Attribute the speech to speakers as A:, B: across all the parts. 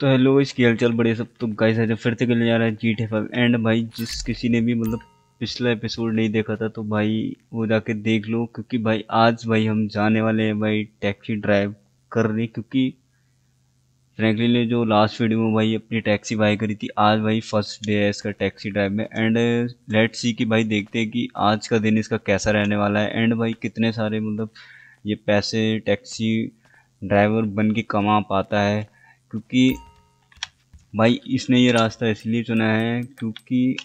A: तो हेलो इसकी हलचल बड़ी सब। तो गाइस आज फिर से खेलने जा रहा है जी टी फाइव एंड भाई, जिस किसी ने भी मतलब पिछला एपिसोड नहीं देखा था तो भाई वो जाके देख लो, क्योंकि भाई आज भाई हम जाने वाले हैं भाई टैक्सी ड्राइव कर रहे क्योंकि फ्रैंकलिन ने जो लास्ट वीडियो में भाई अपनी टैक्सी बाई करी थी, आज भाई फ़र्स्ट डे है इसका टैक्सी ड्राइव में। एंड लेट सी कि भाई देखते हैं कि आज का दिन इसका कैसा रहने वाला है। एंड भाई कितने सारे मतलब ये पैसे टैक्सी ड्राइवर बन के कमा पाता है, क्योंकि भाई इसने ये रास्ता इसलिए चुना है क्योंकि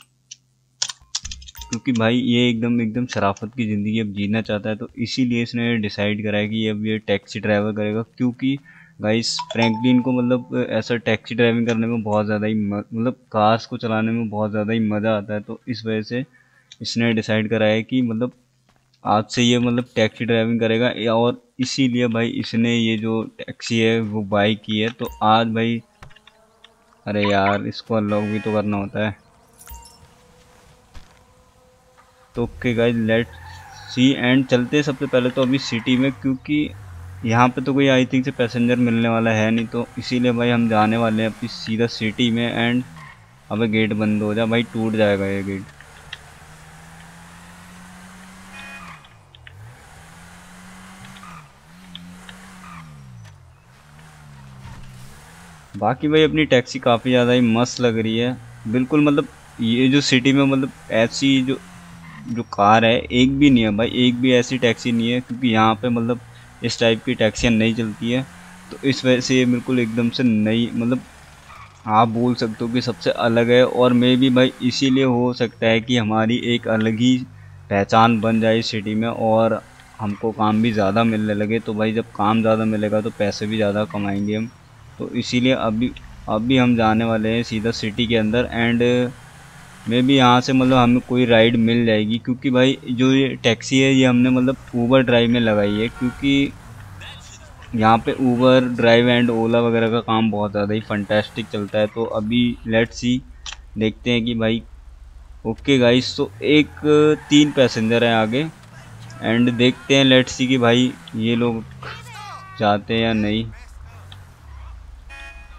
A: क्योंकि भाई ये एकदम एकदम शराफत की ज़िंदगी अब जीना चाहता है तो इसीलिए इसने डिसाइड करा है कि अब ये टैक्सी ड्राइवर करेगा, क्योंकि गाइस फ्रैंकलिन को मतलब ऐसा टैक्सी ड्राइविंग करने में बहुत ज़्यादा ही मतलब कार्स को चलाने में बहुत ज़्यादा ही मज़ा आता है तो इस वजह से इसने डिसाइड करा है कि मतलब आज से ये मतलब टैक्सी ड्राइविंग करेगा और इसीलिए भाई इसने ये जो टैक्सी है वो बाई की है तो आज भाई अरे यार, इसको अनलॉक भी तो करना होता है। तो okay guys let see and चलते हैं सबसे पहले तो अभी सिटी में, क्योंकि यहाँ पे तो कोई आई थिंक से पैसेंजर मिलने वाला है नहीं तो इसीलिए भाई हम जाने वाले हैं अभी सीधा सिटी में एंड अबे गेट बंद हो जाए भाई टूट जाएगा ये गेट बाकी भाई, अपनी टैक्सी काफ़ी ज़्यादा ही मस्त लग रही है। बिल्कुल मतलब ये जो सिटी में मतलब ऐसी जो जो कार है, एक भी नहीं है भाई, एक भी ऐसी टैक्सी नहीं है, क्योंकि यहाँ पे मतलब इस टाइप की टैक्सियाँ नहीं चलती है। तो इस वजह से ये बिल्कुल एकदम से नई मतलब आप बोल सकते हो कि सबसे अलग है, और मे भी भाई इसीलिए हो सकता है कि हमारी एक अलग ही पहचान बन जाए सिटी में, और हमको काम भी ज़्यादा मिलने लगे। तो भाई जब काम ज़्यादा मिलेगा तो पैसे भी ज़्यादा कमाएँगे हम। तो इसीलिए अभी अभी हम जाने वाले हैं सीधा सिटी के अंदर एंड मे भी यहाँ से मतलब हमें कोई राइड मिल जाएगी क्योंकि भाई जो ये टैक्सी है, ये हमने मतलब ऊबर ड्राइव में लगाई है क्योंकि यहाँ पे ऊबर ड्राइव एंड ओला वगैरह का काम बहुत ज़्यादा ही फंटेस्टिक चलता है। तो अभी लेट सी देखते हैं कि भाई ओके गाइस तो एक, तीन पैसेंजर हैं आगे एंड देखते हैं लेट सी कि भाई ये लोग जाते हैं या नहीं।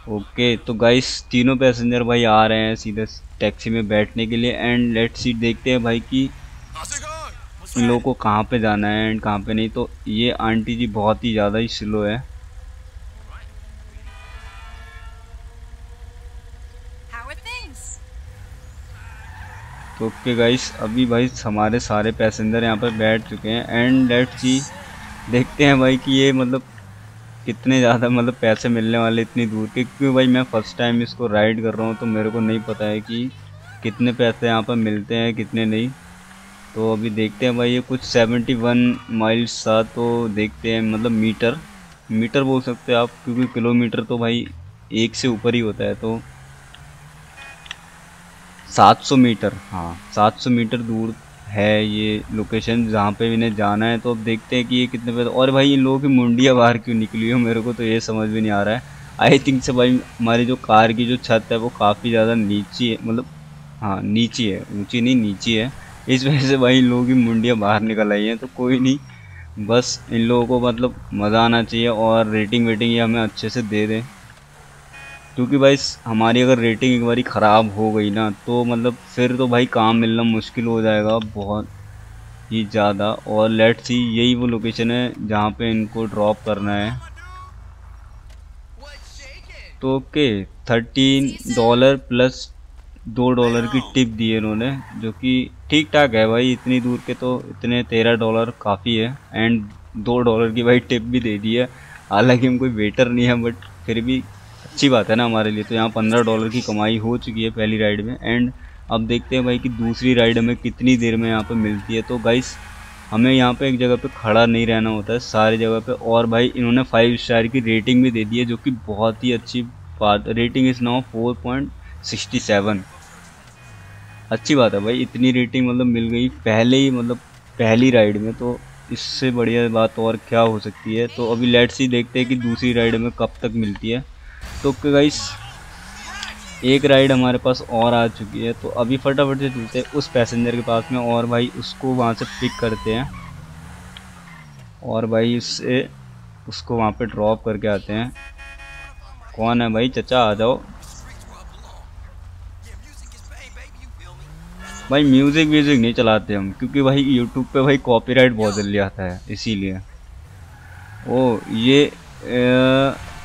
A: ओके तो गाइस तीनों पैसेंजर भाई आ रहे हैं सीधे टैक्सी में बैठने के लिए एंड लेट सीट देखते हैं भाई कि इन लोगों को कहाँ पे जाना है एंड कहाँ पे नहीं। तो ये आंटी जी बहुत ही ज़्यादा ही स्लो है। तो ओके गाइस अभी भाई हमारे सारे पैसेंजर यहाँ पर बैठ चुके हैं एंड लेट सी देखते हैं भाई कि ये मतलब कितने ज़्यादा मतलब पैसे मिलने वाले इतनी दूर के, क्योंकि भाई मैं फ़र्स्ट टाइम इसको राइड कर रहा हूँ तो मेरे को नहीं पता है कि कितने पैसे यहाँ पर मिलते हैं, कितने नहीं। तो अभी देखते हैं भाई, ये कुछ सेवेंटी वन माइल्स था तो देखते हैं मतलब मीटर मीटर बोल सकते हैं आप, क्योंकि किलोमीटर तो भाई एक से ऊपर ही होता है तो 700 मीटर हाँ 700 मीटर दूर है ये लोकेशन जहाँ पे इन्हें जाना है तो अब देखते हैं कि ये कितने पैसे और भाई इन लोगों की मुंडिया बाहर क्यों निकली हो? मेरे को तो ये समझ भी नहीं आ रहा है। आई थिंक से भाई हमारी जो कार की जो छत है, वो काफ़ी ज़्यादा नीची है मतलब हाँ नीची है, ऊँची नहीं, नीची है। इस वजह से भाई इन लोगों की मुंडियाँ बाहर निकल आई हैं तो कोई नहीं। बस इन लोगों को मतलब मज़ा आना चाहिए और रेटिंग वेटिंग ये हमें अच्छे से दे दें। क्योंकि भाई हमारी अगर रेटिंग एक बारी ख़राब हो गई ना तो मतलब फिर तो भाई काम मिलना मुश्किल हो जाएगा बहुत ही ज़्यादा। और लेट सी यही वो लोकेशन है जहाँ पे इनको ड्रॉप करना है। तो ओके थर्टीन डॉलर प्लस दो डॉलर की टिप दी है इन्होंने जो कि ठीक ठाक है भाई इतनी दूर के तो इतने तेरह डॉलर काफ़ी है। एंड दो डॉलर की भाई टिप भी दे दी है। हालाँकि हम कोई वेटर नहीं है बट फिर भी अच्छी बात है ना हमारे लिए तो यहाँ पंद्रह डॉलर की कमाई हो चुकी है पहली राइड में। एंड अब देखते हैं भाई कि दूसरी राइड हमें कितनी देर में यहाँ पर मिलती है। तो गाइस हमें यहाँ पे एक जगह पे खड़ा नहीं रहना होता है, सारी जगह पे। और भाई इन्होंने फाइव स्टार की रेटिंग भी दे दी है, जो कि बहुत ही अच्छी बात rating is now four point sixty seven अच्छी बात है भाई, इतनी रेटिंग मतलब मिल गई पहले ही मतलब पहली राइड में। तो इससे बढ़िया बात और क्या हो सकती है? तो अभी लेट्स ही देखते हैं कि दूसरी राइड में कब तक मिलती है। तो गाइस एक राइड हमारे पास और आ चुकी है तो अभी फटाफट से चलते हैं उस पैसेंजर के पास में और भाई उसको वहाँ से पिक करते हैं और भाई उससे उसको वहाँ पे ड्रॉप करके आते हैं। कौन है भाई? चचा, आ जाओ। भाई म्यूज़िक व्यूज़िक नहीं चलाते हम, क्योंकि भाई यूट्यूब पे भाई कॉपीराइट बहुत जल्दी आता है, इसीलिए। ओ, ये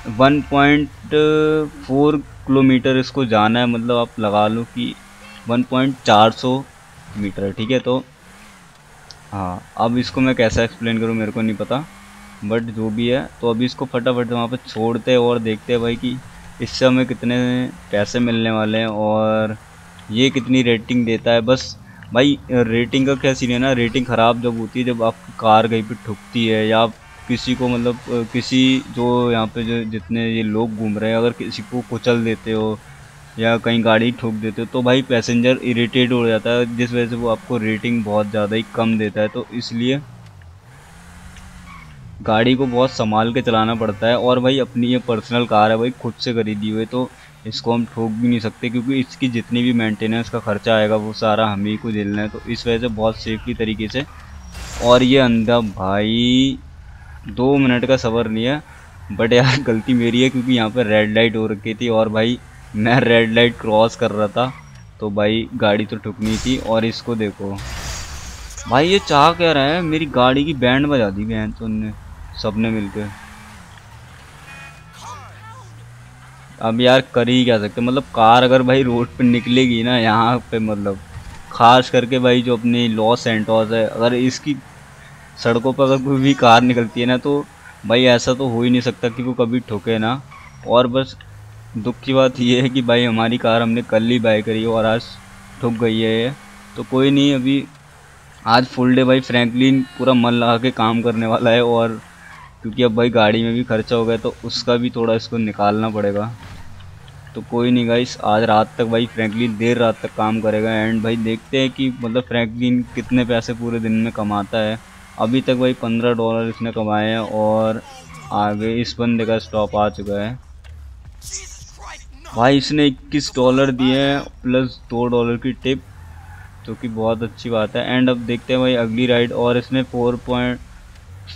A: वन पॉइंट फोर किलोमीटर इसको जाना है मतलब आप लगा लो कि वन पॉइंट चार सौ मीटर ठीक है? तो हाँ अब इसको मैं कैसा एक्सप्लेन करूँ मेरे को नहीं पता बट जो भी है तो अभी इसको फटाफट वहाँ पर छोड़ते और देखते हैं भाई कि इससे हमें कितने पैसे मिलने वाले हैं और ये कितनी रेटिंग देता है। बस भाई रेटिंग का क्या सीन है ना रेटिंग ख़राब जब होती है, जब आपकी कार कहीं पे ठुकती है या किसी को मतलब किसी जो यहाँ पे जो जितने ये लोग घूम रहे हैं, अगर किसी को कुचल देते हो या कहीं गाड़ी ठोक देते हो तो भाई पैसेंजर इरिटेट हो जाता है, जिस वजह से वो आपको रेटिंग बहुत ज़्यादा ही कम देता है। तो इसलिए गाड़ी को बहुत संभाल के चलाना पड़ता है और भाई अपनी ये पर्सनल कार है, भाई खुद से खरीदी हुई तो इसको हम ठोक भी नहीं सकते, क्योंकि इसकी जितनी भी मेंटेनेंस का खर्चा आएगा, वो सारा हम ही को झेलना है। तो इस वजह से बहुत सेफ्टी तरीके से और ये अंधा भाई दो मिनट का सफ़र नहीं है बट यार, गलती मेरी है क्योंकि यहाँ पर रेड लाइट हो रखी थी और भाई मैं रेड लाइट क्रॉस कर रहा था तो भाई गाड़ी तो ठुकनी थी और इसको देखो। भाई ये चाह कह रहा है? मेरी गाड़ी की बैंड बजा दी बहन तो उनने सबने मिलकर अब यार कर ही क्या सकते मतलब कार अगर भाई रोड पे निकलेगी ना यहाँ पे मतलब खास करके भाई जो अपनी लॉस एंटॉस है, अगर इसकी सड़कों पर अगर कोई भी कार निकलती है ना तो भाई ऐसा तो हो ही नहीं सकता कि वो कभी ठोके ना। और बस दुख की बात ये है कि भाई हमारी कार हमने कल ही बाय करी और आज ठुक गई है तो कोई नहीं, अभी आज फुल डे भाई फ्रैंकलिन पूरा मन लगा के काम करने वाला है और क्योंकि अब भाई गाड़ी में भी खर्चा हो गया तो उसका भी थोड़ा इसको निकालना पड़ेगा। तो कोई नहीं गाइस आज रात तक भाई फ्रैंकलिन देर रात तक काम करेगा। एंड भाई देखते हैं कि मतलब फ्रैंकलिन कितने पैसे पूरे दिन में कमाता है। अभी तक भाई पंद्रह डॉलर इसने कमाए हैं और आगे इस बंदे का स्टॉप आ चुका है। भाई इसने इक्कीस डॉलर दिए हैं प्लस दो डॉलर की टिप जो कि बहुत अच्छी बात है। एंड अब देखते हैं भाई अगली राइड और इसने फोर पॉइंट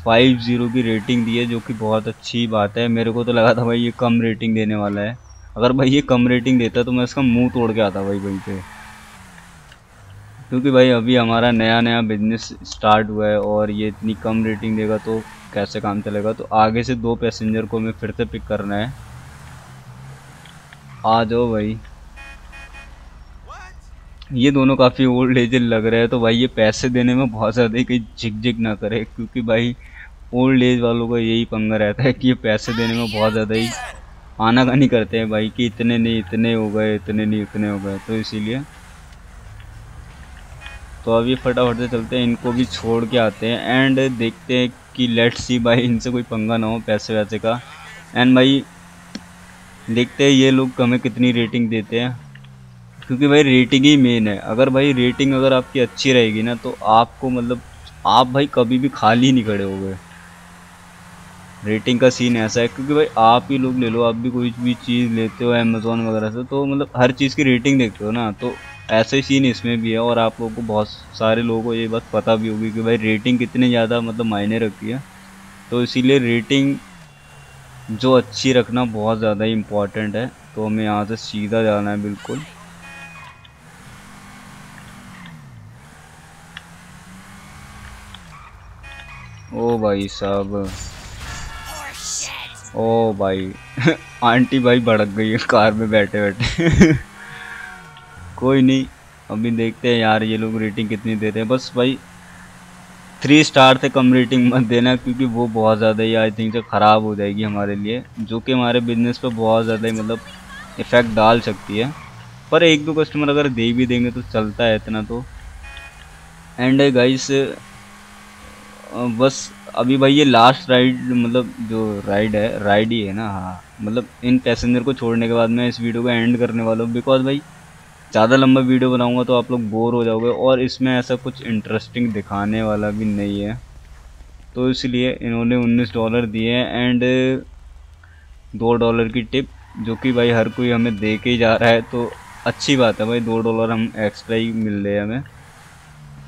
A: फाइव ज़ीरो की रेटिंग दी है, जो कि बहुत अच्छी बात है। मेरे को तो लगा था भाई ये कम रेटिंग देने वाला है। अगर भाई ये कम रेटिंग देता तो मैं इसका मुँह तोड़ के आता भाई वहीं पे। क्योंकि भाई अभी हमारा नया नया बिज़नेस स्टार्ट हुआ है और ये इतनी कम रेटिंग देगा तो कैसे काम चलेगा? तो आगे से दो पैसेंजर को हमें फिर से पिक करना है। आ जाओ भाई। ये दोनों काफ़ी ओल्ड एज लग रहे हैं तो भाई ये पैसे देने में बहुत ज़्यादा ही कहीं झिक झिक ना करे, क्योंकि भाई ओल्ड एज वालों का यही पंगा रहता है कि ये पैसे देने में बहुत ज़्यादा ही आना का नहीं करते हैं भाई कि इतने नहीं, इतने हो गए, इतने नहीं, इतने हो गए तो इसीलिए तो अभी फटाफट से चलते हैं, इनको भी छोड़ के आते हैं एंड देखते हैं कि लेट्स सी भाई, इनसे कोई पंगा ना हो पैसे वैसे का। एंड भाई, देखते हैं ये लोग हमें कितनी रेटिंग देते हैं। क्योंकि भाई रेटिंग ही मेन है। अगर भाई रेटिंग अगर आपकी अच्छी रहेगी ना तो आपको मतलब आप भाई कभी भी खाली नहीं खड़े हो गए। रेटिंग का सीन ऐसा है, क्योंकि भाई आप ही लोग ले लो, आप भी कोई भी चीज़ लेते हो अमेज़ोन वगैरह से तो मतलब हर चीज़ की रेटिंग देखते हो ना तो ऐसे सीन इसमें भी है और आप लोगों को बहुत सारे लोगों को ये बात पता भी होगी कि भाई रेटिंग कितनी ज़्यादा मतलब मायने रखती है। तो इसीलिए रेटिंग जो अच्छी रखना बहुत ज़्यादा इंपॉर्टेंट है। तो हमें यहाँ से सीधा जाना है बिल्कुल। ओ भाई साहब। ओ भाई। आंटी भाई भड़क गई है कार में बैठे बैठे कोई नहीं, अभी देखते हैं यार ये लोग रेटिंग कितनी देते हैं। बस भाई थ्री स्टार से कम रेटिंग मत देना क्योंकि वो बहुत ज़्यादा ही आई थिंक से ख़राब हो जाएगी हमारे लिए, जो कि हमारे बिज़नेस पर बहुत ज़्यादा ही मतलब इफ़ेक्ट डाल सकती है। पर एक दो कस्टमर अगर दे भी देंगे तो चलता है इतना तो। एंड गाइस बस अभी भाई ये लास्ट राइड मतलब जो राइड है राइड ही है ना हाँ। मतलब इन पैसेंजर को छोड़ने के बाद मैं इस वीडियो को एंड करने वाला हूँ बिकॉज़ भाई ज़्यादा लंबा वीडियो बनाऊँगा तो आप लोग बोर हो जाओगे और इसमें ऐसा कुछ इंटरेस्टिंग दिखाने वाला भी नहीं है। तो इसलिए इन्होंने उन्नीस डॉलर दिए हैं एंड दो डॉलर की टिप जो कि भाई हर कोई हमें दे के ही जा रहा है तो अच्छी बात है भाई, दो डॉलर हम एक्स्ट्रा ही मिल रहे हैं हमें।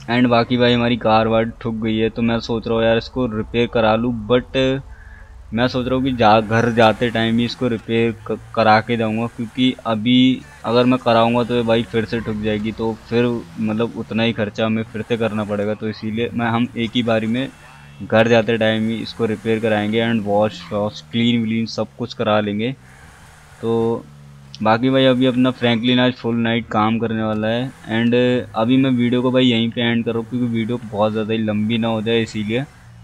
A: एंड बाकी भाई हमारी कार वार ठुक गई है तो मैं सोच रहा हूँ यार इसको रिपेयर करा लूँ बट मैं सोच रहा हूँ कि जा, घर जाते टाइम ही इसको रिपेयर करा के जाऊँगा, क्योंकि अभी अगर मैं कराऊँगा तो भाई फिर से ठुक जाएगी तो फिर मतलब उतना ही खर्चा हमें फिर से करना पड़ेगा। तो इसीलिए मैं, हम एक ही बारी में घर जाते टाइम ही इसको रिपेयर कराएँगे एंड वॉश वॉश क्लीन व्लीन सब कुछ करा लेंगे। तो बाकी भाई, अभी अपना फ्रैंकलिन आज फुल नाइट काम करने वाला है एंड अभी मैं वीडियो को भाई यहीं पे एंड करूँ क्योंकि वीडियो बहुत ज़्यादा ही लंबी ना हो जाए, इसीलिए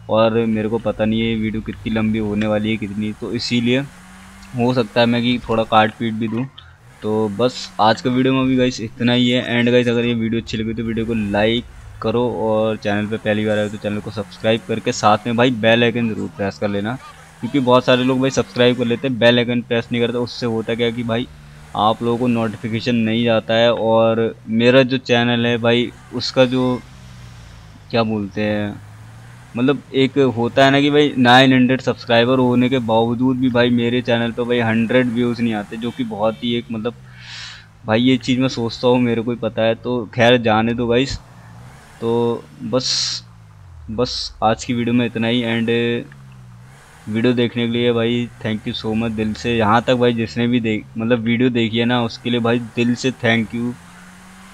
A: और मेरे को पता नहीं है वीडियो कितनी लंबी होने वाली है, कितनी। तो इसीलिए हो सकता है मैं कि थोड़ा काट पीट भी दूँ। तो बस आज का वीडियो में भी गाइस इतना ही है। एंड गाइस अगर ये वीडियो अच्छी लगी तो वीडियो को लाइक करो और चैनल पे पहली बार आए तो चैनल को सब्सक्राइब करके साथ में भाई बेल आइकन ज़रूर प्रेस कर लेना। क्योंकि बहुत सारे लोग भाई सब्सक्राइब कर लेते हैं बेल आइकन प्रेस नहीं करते। उससे होता क्या कि भाई आप लोगों को नोटिफिकेशन नहीं जाता है और मेरा जो चैनल है भाई, उसका जो क्या बोलते हैं मतलब एक होता है ना कि भाई नाइन हंड्रेड सब्सक्राइबर होने के बावजूद भी भाई मेरे चैनल पर भाई हंड्रेड व्यूज़ नहीं आते, जो कि बहुत ही एक मतलब भाई ये चीज़ मैं सोचता हूँ, मेरे को ही पता है। तो खैर, जाने दो भाई तो बस बस आज की वीडियो में इतना ही। एंड वीडियो देखने के लिए भाई थैंक यू सो मच दिल से। यहाँ तक भाई जिसने भी देख मतलब वीडियो देखी है ना, उसके लिए भाई दिल से थैंक यू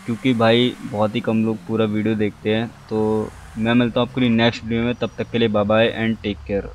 A: क्योंकि भाई बहुत ही कम लोग पूरा वीडियो देखते हैं। तो मैं मिलता हूँ आपको नेक्स्ट वीडियो में, तब तक के लिए bye bye and take care